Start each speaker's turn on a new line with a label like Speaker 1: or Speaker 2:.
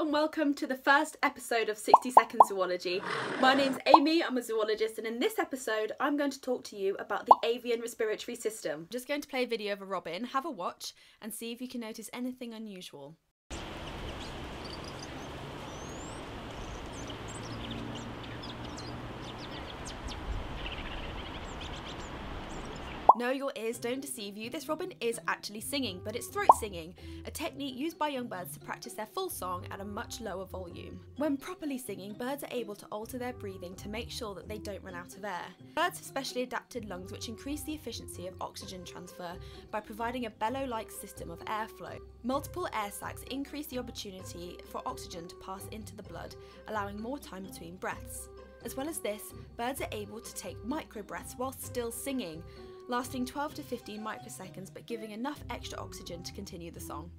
Speaker 1: and welcome to the first episode of 60 Second Zoology. My name's Amy, I'm a zoologist, and in this episode, I'm going to talk to you about the avian respiratory system. I'm just going to play a video of a robin, have a watch, and see if you can notice anything unusual. No, your ears don't deceive you. This robin is actually singing, but it's throat singing, a technique used by young birds to practice their full song at a much lower volume. When properly singing, birds are able to alter their breathing to make sure that they don't run out of air. Birds have specially adapted lungs which increase the efficiency of oxygen transfer by providing a bellow-like system of airflow. Multiple air sacs increase the opportunity for oxygen to pass into the blood, allowing more time between breaths. As well as this, birds are able to take micro breaths while still singing, lasting 12 to 15 microseconds but giving enough extra oxygen to continue the song.